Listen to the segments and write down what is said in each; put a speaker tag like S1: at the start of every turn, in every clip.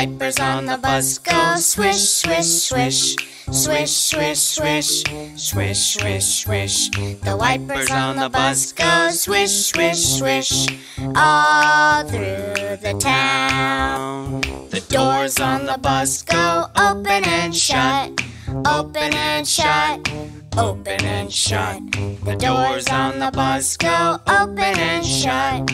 S1: Wipers on the bus go swish, swish, swish. Swish, swish, swish. Swish, swish, swish. The wipers on the bus go swish, swish, swish. All through the town. The doors on the bus go open and shut. Open and shut. Open and shut. The doors on the bus go open and shut.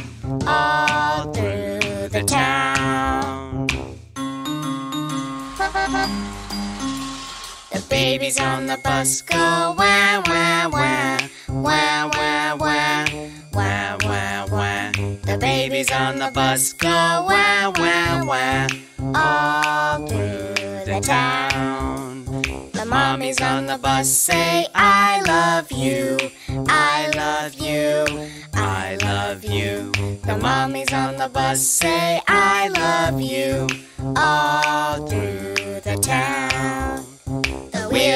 S1: Babies on the bus go wah wah wah wah wah wah wah wah wah. The babies on the bus go wah wah wah all through the town. The mommies on the bus say I love you, I love you, I love you. The mommies on the bus say I love you all through the town.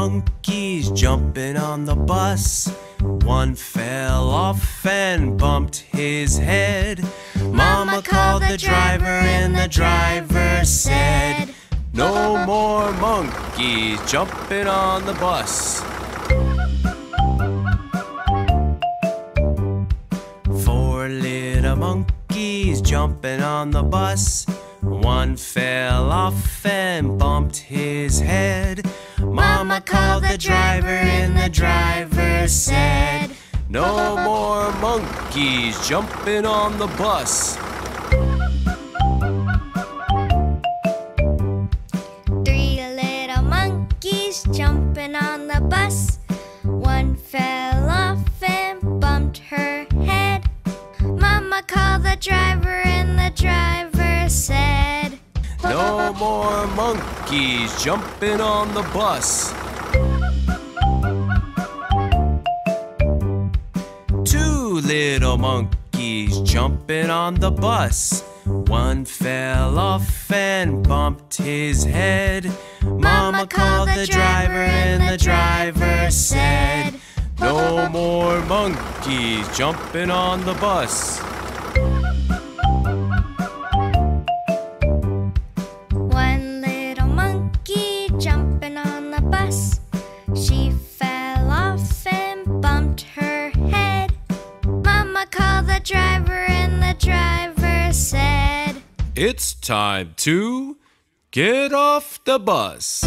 S2: Monkeys jumping on the bus. One fell off and bumped his head. Mama called the driver, and the driver said, No more monkeys jumping on the bus. Four little monkeys jumping on the bus. One fell off and bumped his head. Mama called the driver, and the driver said, No more monkeys jumping on the bus.
S1: Three little monkeys jumping on the bus. One fell off and bumped her head. Mama called the driver, and the driver said,
S2: No more monkeys jumping on the bus. Little monkeys jumping on the bus. One fell off and bumped his head. Mama called the driver, and the driver said, No more monkeys jumping on the bus. It's time to get off the bus.